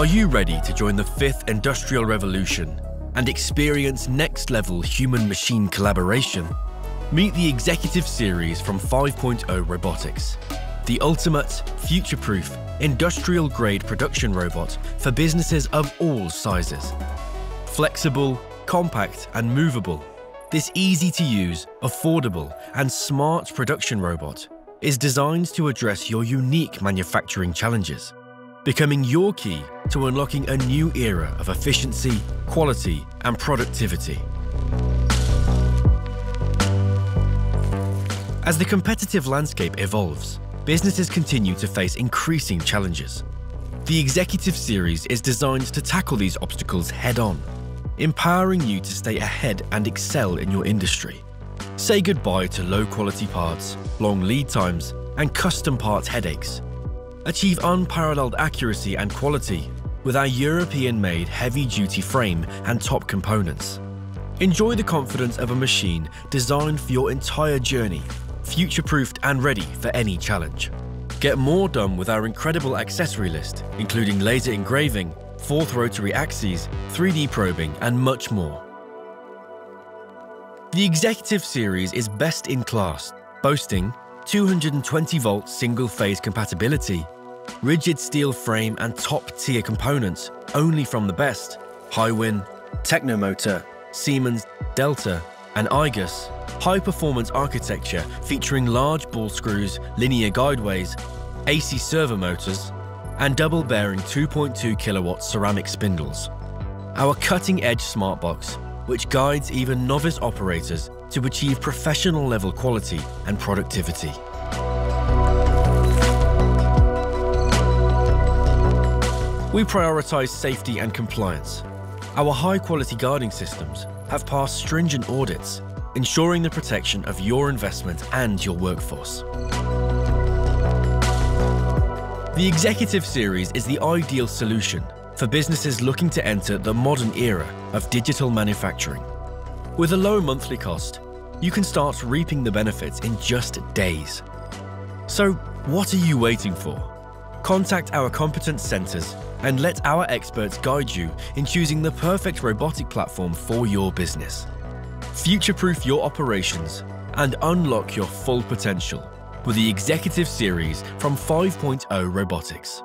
Are you ready to join the fifth industrial revolution and experience next level human machine collaboration? Meet the executive series from 5.0 Robotics, the ultimate, future proof, industrial grade production robot for businesses of all sizes. Flexible, compact, and movable, this easy to use, affordable, and smart production robot is designed to address your unique manufacturing challenges becoming your key to unlocking a new era of efficiency, quality, and productivity. As the competitive landscape evolves, businesses continue to face increasing challenges. The Executive Series is designed to tackle these obstacles head on, empowering you to stay ahead and excel in your industry. Say goodbye to low quality parts, long lead times, and custom parts headaches Achieve unparalleled accuracy and quality with our European-made heavy-duty frame and top components. Enjoy the confidence of a machine designed for your entire journey, future-proofed and ready for any challenge. Get more done with our incredible accessory list, including laser engraving, fourth rotary axes, 3D probing, and much more. The Executive Series is best in class, boasting 220 volt single phase compatibility, rigid steel frame and top tier components only from the best Hiwin, Teknomotor, Siemens, Delta, and IGUS. High performance architecture featuring large ball screws, linear guideways, AC servo motors, and double bearing 2.2 kilowatt ceramic spindles. Our cutting edge smart box, which guides even novice operators to achieve professional level quality and productivity. We prioritise safety and compliance. Our high quality guarding systems have passed stringent audits, ensuring the protection of your investment and your workforce. The Executive Series is the ideal solution for businesses looking to enter the modern era of digital manufacturing. With a low monthly cost, you can start reaping the benefits in just days. So, what are you waiting for? Contact our competence centres and let our experts guide you in choosing the perfect robotic platform for your business. Future proof your operations and unlock your full potential with the Executive Series from 5.0 Robotics.